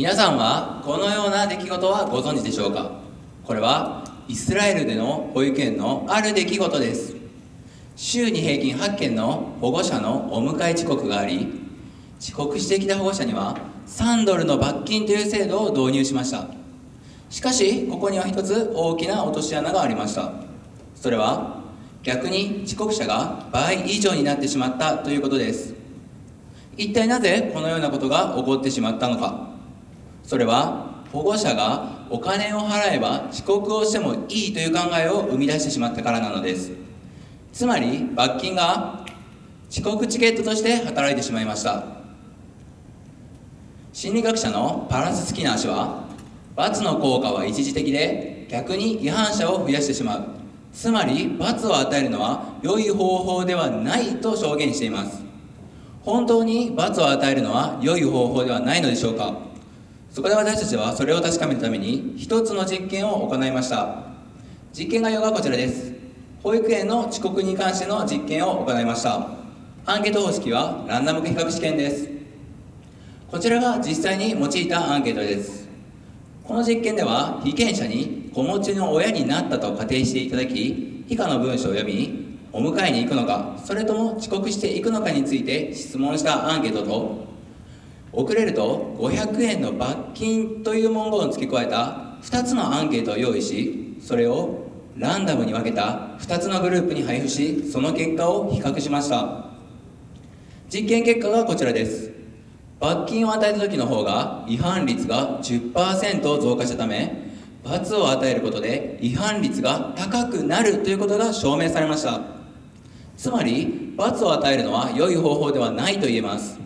皆さんはこのような出来事はご存知でしょうか？これはイスラエルでの保育園のある出来事です。週に平均8件の保護者のお迎え遅刻があり遅刻してきた保護者には3ドルの罰金という制度を導入しました。しかしここには一つ大きな落とし穴がありました。それは逆に遅刻者が倍以上になってしまったということです。一体なぜこのようなことが起こってしまったのか？それは保護者がお金を払えば遅刻をしてもいいという考えを生み出してしまったからなのです。つまり罰金が遅刻チケットとして働いてしまいました。心理学者のパラス・スキナー氏は罰の効果は一時的で逆に違反者を増やしてしまう。つまり罰を与えるのは良い方法ではないと証言しています。本当に罰を与えるのは良い方法ではないのでしょうか。そこで私たちはそれを確かめるために一つの実験を行いました。実験概要がこちらです。保育園の遅刻に関しての実験を行いました。アンケート方式はランダム比較試験です。こちらが実際に用いたアンケートです。この実験では被験者に子持ちの親になったと仮定していただき以下の文章を読みお迎えに行くのかそれとも遅刻していくのかについて質問したアンケートと遅れると500円の罰金という文言を付け加えた2つのアンケートを用意しそれをランダムに分けた2つのグループに配布しその結果を比較しました。実験結果がこちらです。罰金を与えた時の方が違反率が10%増加したため罰を与えることで違反率が高くなるということが証明されました。つまり罰を与えるのは良い方法ではないと言えます。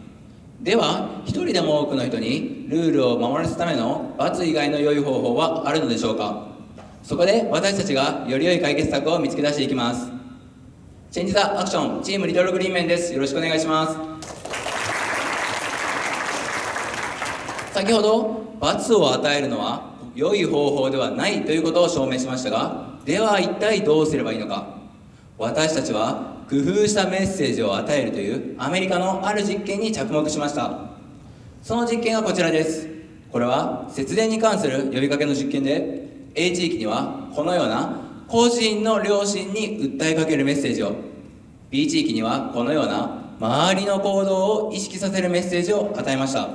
では一人でも多くの人にルールを守らせるための罰以外の良い方法はあるのでしょうか？そこで私たちがより良い解決策を見つけ出していきます。チェンジ・ザ・アクションチームリトルグリーンメンです。よろしくお願いします。先ほど罰を与えるのは良い方法ではないということを証明しましたがでは一体どうすればいいのか？私たちは工夫したメッセージを与えるというアメリカのある実験に着目しました。その実験がこちらです。これは節電に関する呼びかけの実験で A 地域にはこのような個人の良心に訴えかけるメッセージを。B 地域にはこのような周りの行動を意識させるメッセージを与えました。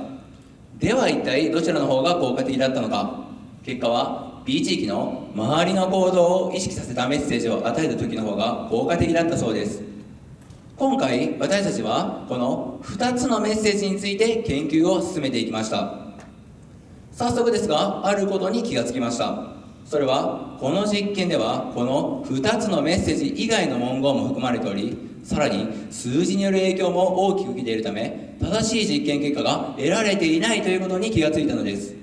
では一体どちらの方が効果的だったのか。結果は B 地域の周りの行動を意識させたメッセージを与えた時の方が効果的だったそうです。今回私たちはこの2つのメッセージについて研究を進めていきました。早速ですがあることに気がつきました。それはこの実験ではこの2つのメッセージ以外の文言も含まれておりさらに数字による影響も大きく受けているため正しい実験結果が得られていないということに気がついたのです。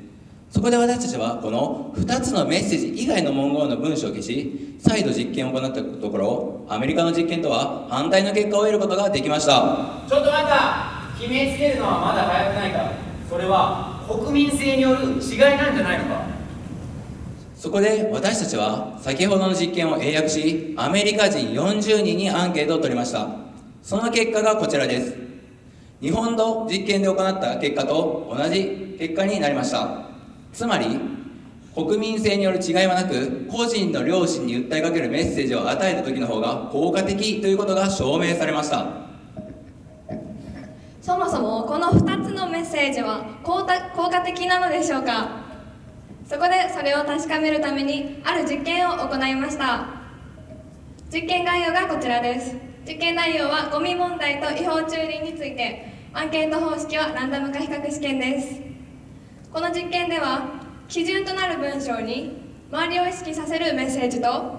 そこで私たちはこの2つのメッセージ以外の文言の文章を消し再度実験を行ったところアメリカの実験とは反対の結果を得ることができました。ちょっと待った。決めつけるのはまだ早くないか。それは国民性による違いなんじゃないのか。そこで私たちは先ほどの実験を英訳しアメリカ人40人にアンケートを取りました。その結果がこちらです。日本の実験で行った結果と同じ結果になりましたつまり国民性による違いはなく個人の良心に訴えかけるメッセージを与えた時の方が効果的ということが証明されました。そもそもこの2つのメッセージは効果的なのでしょうか？そこでそれを確かめるためにある実験を行いました。実験概要がこちらです。実験内容はゴミ問題と違法駐輪について。アンケート方式はランダム化比較試験です。この実験では基準となる文章に周りを意識させるメッセージと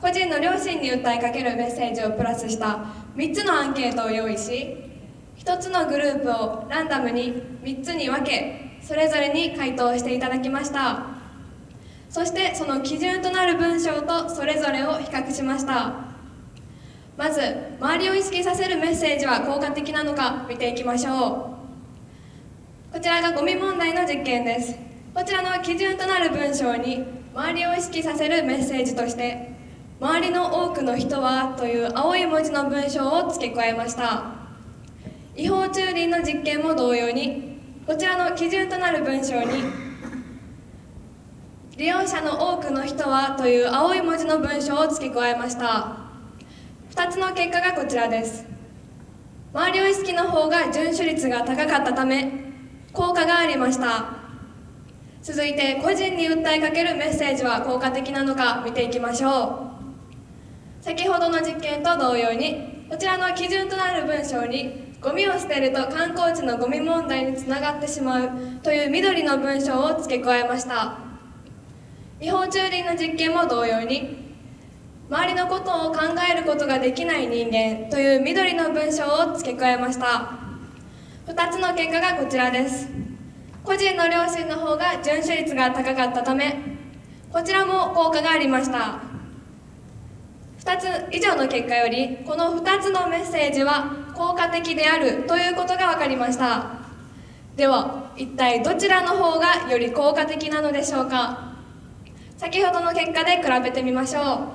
個人の良心に訴えかけるメッセージをプラスした3つのアンケートを用意し1つのグループをランダムに3つに分けそれぞれに回答していただきました。そしてその基準となる文章とそれぞれを比較しました。まず周りを意識させるメッセージは効果的なのか見ていきましょう。こちらがゴミ問題の実験です。こちらの基準となる文章に周りを意識させるメッセージとして周りの多くの人はという青い文字の文章を付け加えました。違法駐輪の実験も同様にこちらの基準となる文章に利用者の多くの人はという青い文字の文章を付け加えました。2つの結果がこちらです。周りを意識の方が遵守率が高かったため効果がありました。続いて個人に訴えかけるメッセージは効果的なのか見ていきましょう。先ほどの実験と同様にこちらの基準となる文章にゴミを捨てると観光地のゴミ問題につながってしまうという緑の文章を付け加えました。違法駐輪の実験も同様に周りのことを考えることができない人間という緑の文章を付け加えました。2つの結果がこちらです。個人の両親の方が遵守率が高かったためこちらも効果がありました。2つ以上の結果よりこの2つのメッセージは効果的であるということが分かりました。では一体どちらの方がより効果的なのでしょうか。先ほどの結果で比べてみましょ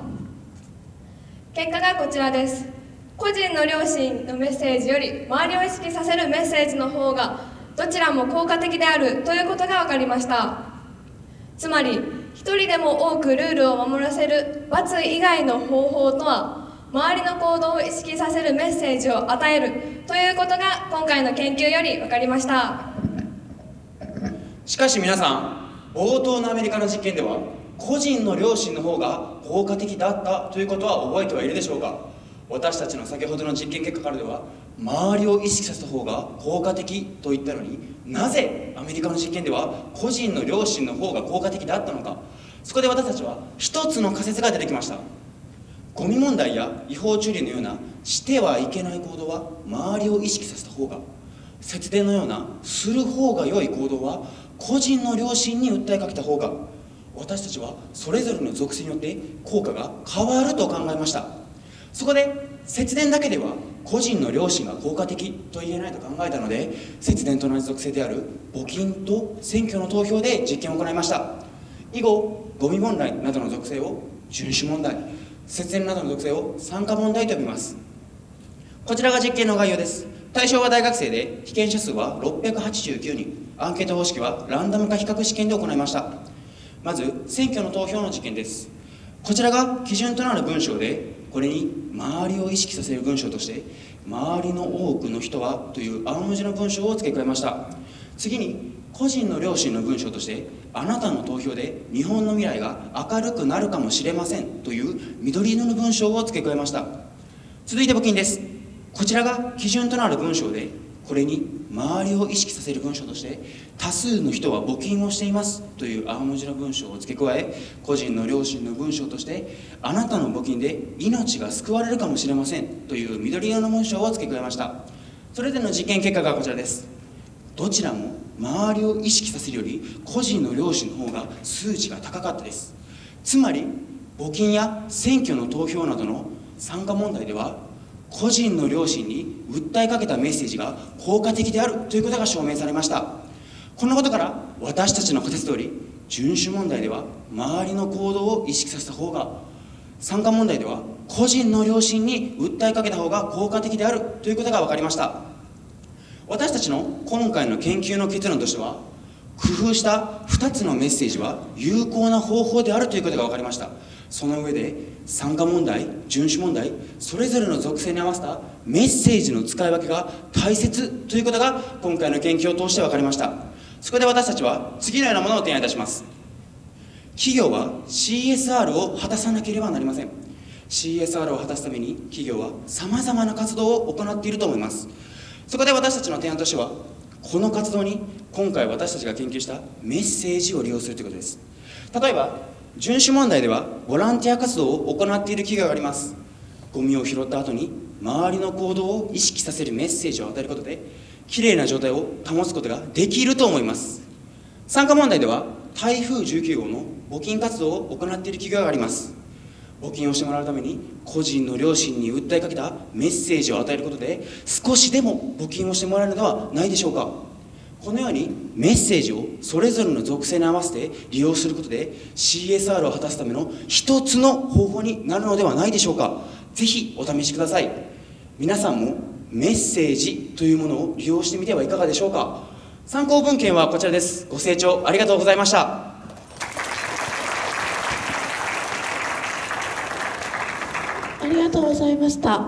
う。結果がこちらです。個人の両親のメッセージより周りを意識させるメッセージの方がどちらも効果的であるということが分かりました。つまり一人でも多くルールを守らせる罰以外の方法とは周りの行動を意識させるメッセージを与えるということが今回の研究より分かりました。しかし皆さん冒頭のアメリカの実験では個人の良心の方が効果的だったということは覚えてはいるでしょうか？私たちの先ほどの実験結果からでは周りを意識させた方が効果的と言ったのになぜアメリカの実験では個人の良心の方が効果的であったのか。そこで私たちは一つの仮説が出てきました。ゴミ問題や違法駐輪のようなしてはいけない行動は周りを意識させた方が節電のようなする方が良い行動は個人の良心に訴えかけた方が私たちはそれぞれの属性によって効果が変わると考えました。そこで節電だけでは個人の良心が効果的と言えないと考えたので節電と同じ属性である募金と選挙の投票で実験を行いました。以後ゴミ問題などの属性を遵守問題節電などの属性を参加問題と呼びます。こちらが実験の概要です。対象は大学生で被験者数は689人。アンケート方式はランダム化比較試験で行いました。まず選挙の投票の実験です。こちらが基準となる文章でこれに周りを意識させる文章として周りの多くの人はという青文字の文章を付け加えました。次に個人の両親の文章としてあなたの投票で日本の未来が明るくなるかもしれませんという緑色の文章を付け加えました。続いて募金です。こちらが基準となる文章でこれに周りを意識させる文章として多数の人は募金をしていますという青文字の文章を付け加え個人の良心の文章としてあなたの募金で命が救われるかもしれませんという緑色の文章を付け加えました。それでの実験結果がこちらです。どちらも周りを意識させるより個人の良心の方が数値が高かったです。つまり募金や選挙の投票などの参加問題では個人の良心に訴えかけたメッセージが効果的であるということが証明されました。このことから私たちの仮説通り遵守問題では周りの行動を意識させた方が参加問題では個人の良心に訴えかけた方が効果的であるということが分かりました。私たちの今回の研究の結論としては工夫した2つのメッセージは有効な方法であるということが分かりました。その上で参加問題遵守問題それぞれの属性に合わせたメッセージの使い分けが大切ということが今回の研究を通して分かりました。そこで私たちは次のようなものを提案いたします。企業は CSR を果たさなければなりません。CSR を果たすために企業はさまざまな活動を行っていると思います。そこで私たちの提案としてはこの活動に今回私たちが研究したメッセージを利用するということです。例えば遵守問題ではボランティア活動を行っている企業があります。ゴミを拾った後に周りの行動を意識させるメッセージを与えることできれいな状態を保つことができると思います。参加問題では台風19号の募金活動を行っている企業があります。募金をしてもらうために個人の両親に訴えかけたメッセージを与えることで少しでも募金をしてもらえるのではないでしょうか。このようにメッセージをそれぞれの属性に合わせて利用することで CSR を果たすための一つの方法になるのではないでしょうか。ぜひお試しください。皆さんもメッセージというものを利用してみてはいかがでしょうか。参考文献はこちらです。ご清聴ありがとうございました。ありがとうございました。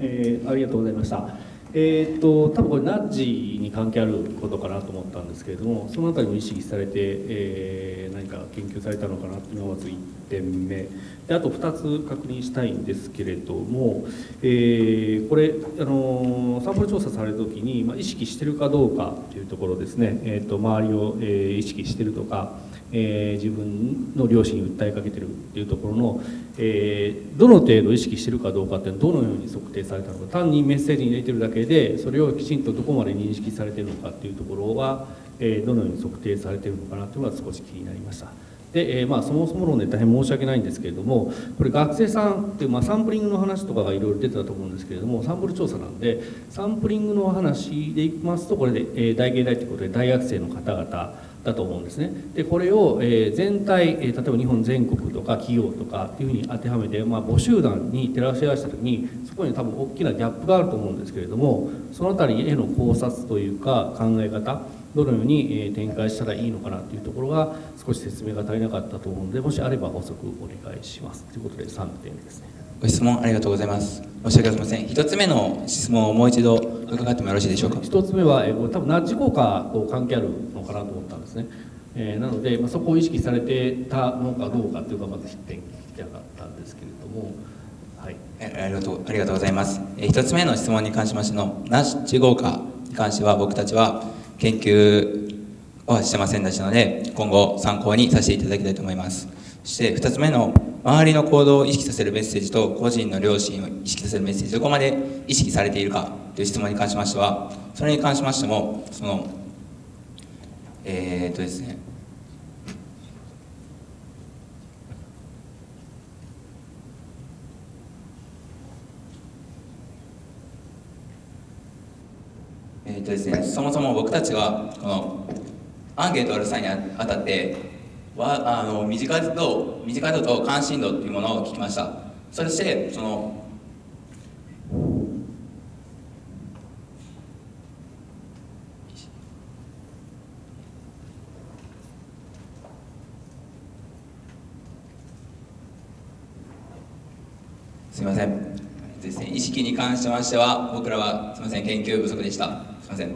えーありがとうございました。えーっと多分これナッジに関係あることかなと思ったんですけれども、そのあたりも意識されて、えー何か研究されたのかなというのがまず1点目。であと2つ確認したいんですけれども、えーこれあのサンプル調査されるときに、まあ、意識してるかどうかというところですね。えーっと周りを、えー意識してるとか。えー自分の両親に訴えかけてるっていうところの、えーどの程度意識してるかどうかっていうのはどのように測定されたのか単にメッセージに入れてるだけでそれをきちんとどこまで認識されてるのかっていうところは、えーどのように測定されてるのかなっていうのは少し気になりました。で、えーまあ、そもそも論で大変申し訳ないんですけれどもこれ学生さんっていう、まあ、サンプリングの話とかがいろいろ出てたと思うんですけれどもサンプル調査なんでサンプリングの話でいきますとこれで、えー大芸大ということで大学生の方々だと思うんですね。でこれを、え全体、え例えば日本全国とか企業とかっていうふうに当てはめて、まあ、母集団に照らし合わせた時にそこに多分大きなギャップがあると思うんですけれどもそのあたりへの考察というか考え方どのように、えー展開したらいいのかなというところが少し説明が足りなかったと思うのでもしあれば補足お願いします。ということで3点ですね。ご質問ありがとうございます。申し訳ありません。一つ目の質問をもう一度伺ってもよろしいでしょうか？一つ目は、えー多分ナッジ効果と関係あるのかなと思ったんですね、えーなので、まあ、そこを意識されてたのかどうかというかまず一点聞きたかったんですけれども。はい。えありがとうありがとうございます。えー一つ目の質問に関しましてのナッジ効果に関しては僕たちは研究はしてませんでしたので今後参考にさせていただきたいと思います。そして2つ目の周りの行動を意識させるメッセージと個人の良心を意識させるメッセージどこまで意識されているかという質問に関しましてはそれに関しましてもそのえー、っとですねえーとですね、そもそも僕たちはこのアンケートをやる際にあたってはあの身近度身近度と関心度というものを聞きました。そしてそのすみません。ですね意識に関しましては僕らはすみません研究不足でした。ません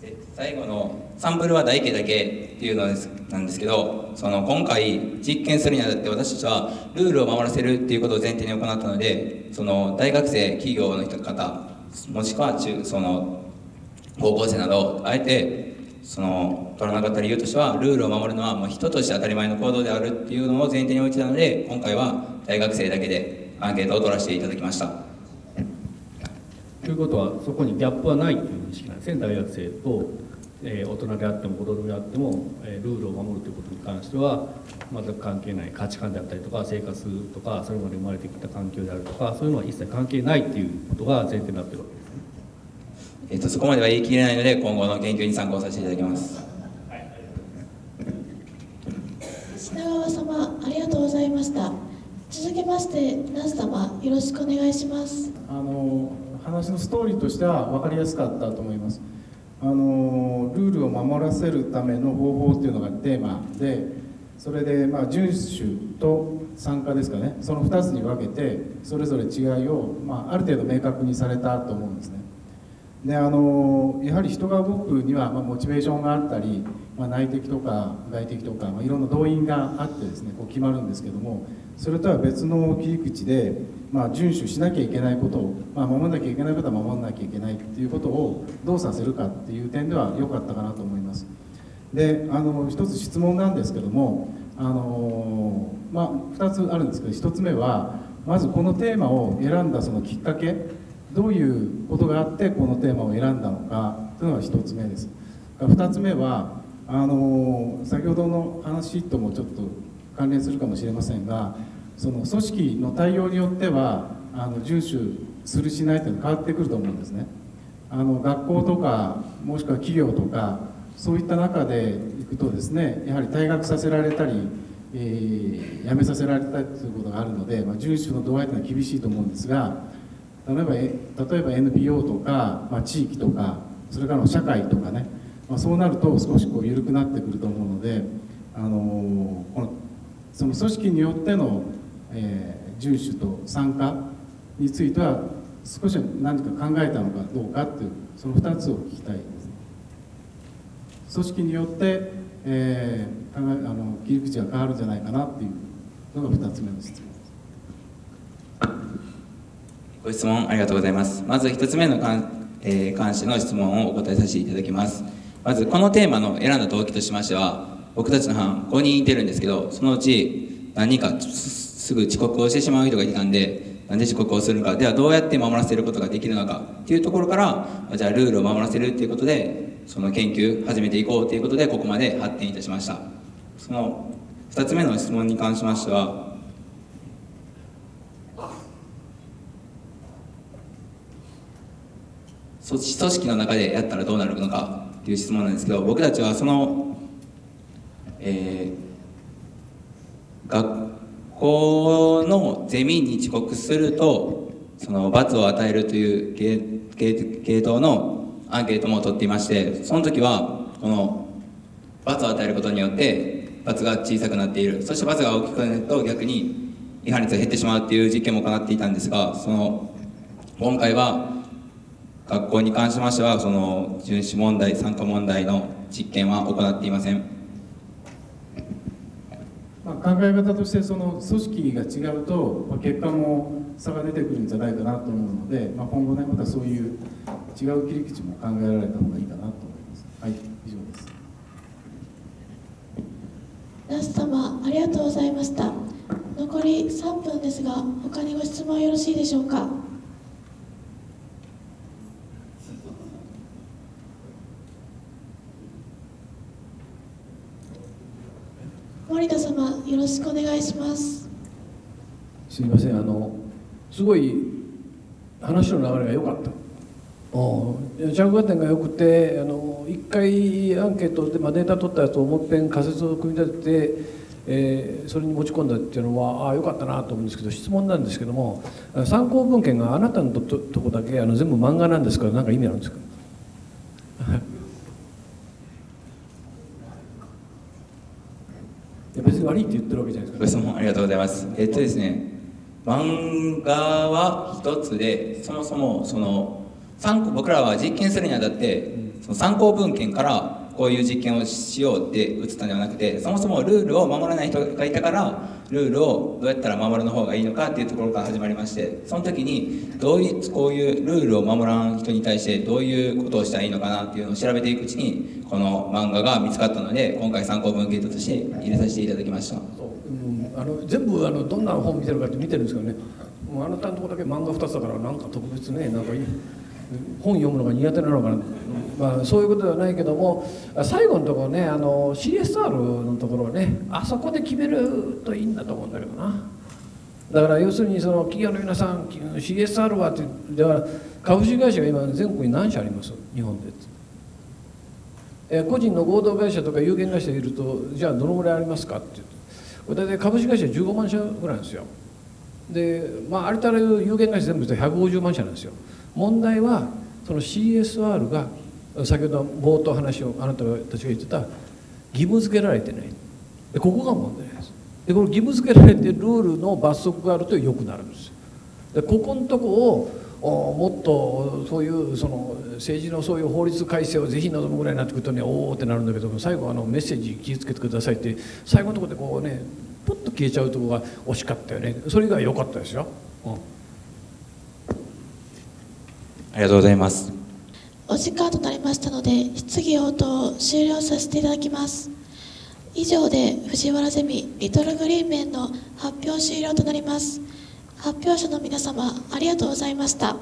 で最後のサンプルは台形だけっていうのですなんですけどその今回実験するにあたって私たちはルールを守らせるっていうことを前提に行ったのでその大学生企業の人方もしくは中その高校生などあえてその取らなかった理由としてはルールを守るのはもう人として当たり前の行動であるっていうのを前提に置いてたので今回は大学生だけでアンケートを取らせていただきました。ということはそこにギャップはないという認識なんですね大学生と、えー大人であっても子供であっても、えールールを守るということに関しては全く関係ない価値観であったりとか生活とかそれまで生まれてきた環境であるとかそういうのは一切関係ないっていうことが前提になってるわけですね。えっとそこまでは言い切れないので今後の研究に参考させていただきます品川様、ありがとうございました。続きまして、ナス様、よろしくお願いします。あの話のストーリーとしては分かりやすかったと思います。あのルールを守らせるための方法っていうのがテーマでそれで、まあ、遵守と参加ですかね。その2つに分けてそれぞれ違いを、まあ、ある程度明確にされたと思うんですね。であのやはり人が動くには、まあ、モチベーションがあったり、まあ、内的とか外的とか、まあ、いろんな動員があってですねこう決まるんですけどもそれとは別の切り口で、まあ、遵守しなきゃいけないことを、まあ、守らなきゃいけないことは守らなきゃいけないっていうことをどうさせるかっていう点では良かったかなと思います。であの一つ質問なんですけどもあの、まあ、2つあるんですけど1つ目はまずこのテーマを選んだそのきっかけどういうことがあってこのテーマを選んだのかというのが1つ目です。2つ目はあの先ほどの話ともちょっと関連するかもしれませんがその組織の対応によってはあの遵守するしないというのは変わってくると思うんですね。あの学校とかもしくは企業とかそういった中でいくとですねやはり退学させられたり、えー辞めさせられたりということがあるので、まあ、遵守の度合いというのは厳しいと思うんですが例えば例えば NPO とか、まあ、地域とかそれからの社会とかね、まあ、そうなると少しこう緩くなってくると思うので、あのこのその組織によっての、えー、遵守と参加については少し何か考えたのかどうかっていうその2つを聞きたいです組織によって、えー、考えあの切り口が変わるんじゃないかなっていうのが2つ目の質問です。ご質問ありがとうございます。まず1つ目の関,、えー、関しての質問をお答えさせていただきます。まずこのテーマの選んだ動機としましては僕たちの班5人いてるんですけどそのうち何人かすぐ遅刻をしてしまう人がいたんでなんで遅刻をするのかではどうやって守らせることができるのかっていうところからじゃあルールを守らせるっていうことでその研究始めていこうということでここまで発展いたしました。その2つ目の質問に関しましては組織の中でやったらどうなるのか。っていう質問なんですけど僕たちはその、えー、学校のゼミに遅刻するとその罰を与えるという系統のアンケートも取っていましてその時はこの罰を与えることによって罰が小さくなっている。そして罰が大きくなると逆に違反率が減ってしまうっていう実験も行っていたんですがその今回は学校に関しましてはその巡視問題参加問題の実験は行っていません、まあ、考え方としてその組織が違うと、まあ、結果も差が出てくるんじゃないかなと思うので、まあ、今後ねまたそういう違う切り口も考えられた方がいいかなと思います。はい以上です。ナス様ありがとうございました。残り3分ですが他にご質問よろしいでしょうか？よろしくお願いします。すみません。あのすごい話の流れが良かった。着眼点が良くてあの1回アンケートで、まあ、データ取ったやつをもう一遍仮説を組み立てて、えー、それに持ち込んだっていうのはああよかったなと思うんですけど質問なんですけども参考文献があなたのととこだけあの全部漫画なんですから何か意味あるんですか別に悪いって言ってるわけじゃないですか。ご質問ありがとうございます。えっとですね漫画は一つでそもそもその参考僕らは実験するにあたって、その参考文献からこういう実験をしようって移ったんではなくてそもそもルールを守らない人がいたからルールをどうやったら守るの方がいいのかっていうところから始まりましてその時にどういうこういうルールを守らん人に対してどういうことをしたらいいのかなっていうのを調べていくうちにこの漫画が見つかったので今回参考文献として入れさせていただきました。あの全部あのどんな本見てるかって見てるんですけどね。もうあなたのとこだけ漫画2つだからなんか特別ねなんかいい。本読むのが苦手なのかな、まあ、そういうことではないけども最後のところねあの CSR のところをねあそこで決めるといいんだと思うんだけどな。だから要するにその企業の皆さん CSR はってでは株式会社が今全国に何社あります？日本でえ個人の合同会社とか有限会社いるとじゃあどのぐらいありますかって言うとこれ大体株式会社15万社ぐらいなんですよ。でまあありとあら有限会社全部で150万社なんですよ。問題はその CSR が先ほど冒頭話をあなたたちが言ってた義務付けられてない。でここが問題です。でこの義務付けられてルールの罰則があると良くなるんです。でここのとこをもっとそういうその政治のそういう法律改正をぜひ望むぐらいになってくるとねおおってなるんだけども最後あのメッセージ気をつけてくださいって最後のところでこうねポッと消えちゃうところが惜しかったよね。それ以外良かったですよ、うん、ありがとうございます。お時間となりましたので質疑応答を終了させていただきます。以上で藤原ゼミリトルグリーン面の発表終了となります。発表者の皆様ありがとうございました。